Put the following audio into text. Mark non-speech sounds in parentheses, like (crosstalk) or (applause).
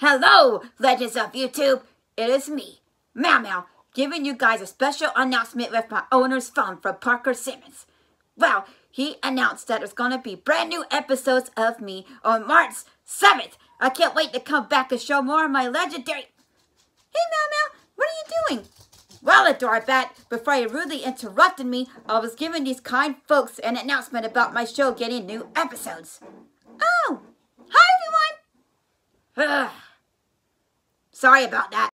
Hello, legends of YouTube. It is me, Mao Mao, giving you guys a special announcement with my owner's phone from Parker Simmons. Well, he announced that there's going to be brand new episodes of me on March 7th. I can't wait to come back and show more of my legendary... Hey, Mao Mao, what are you doing? Well, Adorabat, before you rudely interrupted me, I was giving these kind folks an announcement about my show getting new episodes. Oh, hi everyone! (sighs) Sorry about that.